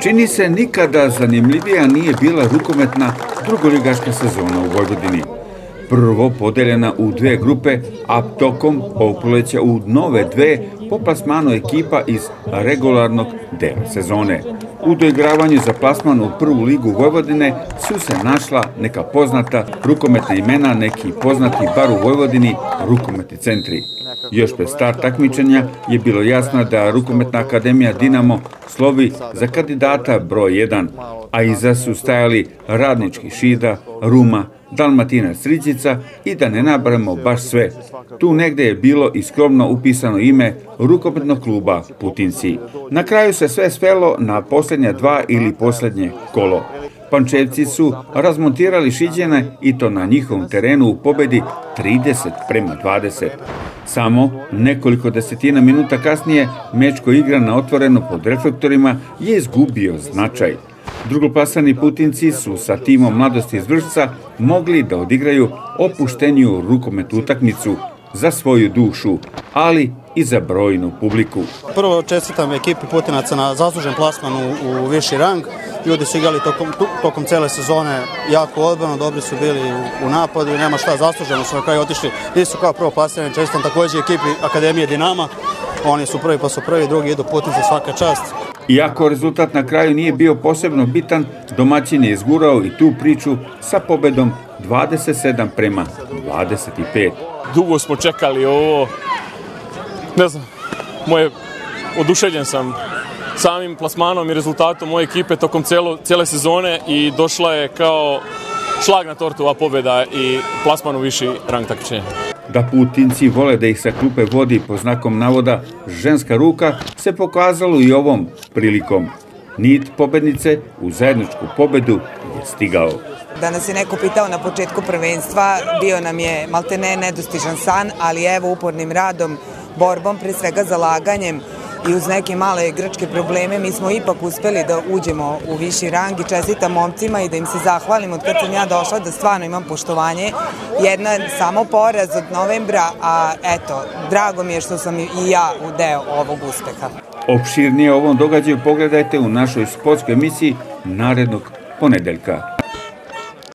Čini se nikada zanimljivija nije bila rukometna drugoligaška sezona u Vojvodini. Prvo podeljena u dve grupe, a tokom okuleća u nove dve po plasmanu ekipa iz regularnog dela sezone. U doigravanju za plasman u prvu ligu Vojvodine su se našla neka poznata rukometna imena, neki poznati bar u Vojvodini rukometni centri. Još pre start takmičenja je bilo jasno da Rukometna akademija Dinamo slovi za kandidata broj 1, a iza su stajali Radnički Šida, Ruma, Dalmatina Sriđica i da ne nabramo baš sve. Tu negde je bilo i skromno upisano ime rukometnog kluba Putinci. Na kraju se sve svelo na posljednja dva ili posljednje kolo. Pančevci su razmontirali Šiđene i to na njihovom terenu u pobedi 30 prema 20. Samo nekoliko desetina minuta kasnije Mečko igra na otvoreno pod reflektorima je izgubio značaj. Drugoplasani Putinci su sa timom mladosti iz Vršca mogli da odigraju opušteniju rukomet utakmicu za svoju dušu, ali i za brojnu publiku. Prvo čestitam ekipi Putinaca na zaslužen plasman u, u viši rang. Ljudi su igrali tokom, tokom cele sezone jako odbrano, dobri su bili u, u napadu i nema šta zasluženo su na kraju otišli. Nisu kao prvo plasirani, čestitam takođe ekipi Akademije Dinama. Oni su prvi pa su prvi, drugi idu Putinci svaka čast. Iako rezultat na kraju nije bio posebno bitan, domaćin je izgurao i tu priču sa pobedom 27 prema 25. Dugo smo čekali ovo, ne znam, moje, oduševljen sam samim plasmanom i rezultatom moje ekipe tokom celo, cele sezone i došla je kao šlag na tortu ova pobeda i plasman u viši rang takmičenja. Da Putinci vole da ih sa klupe vodi po znakom navoda ženska ruka se pokazalo i ovom prilikom. Nit pobednice u zajedničku pobedu je stigao. Da nas je neko pitao na početku prvenstva, bio nam je maltene nedostižan san, ali evo upornim radom, borbom, pre svega zalaganjem, i uz neke male igračke probleme mi smo ipak uspeli da uđemo u viši rang i čestitam momcima i da im se zahvalim od kad sam ja došla da stvarno imam poštovanje. Jedna samo poraz od novembra, a eto, drago mi je što sam i ja u deo ovog uspeha. Opširnije o ovom događaju pogledajte u našoj sportskoj emisiji narednog ponedeljka.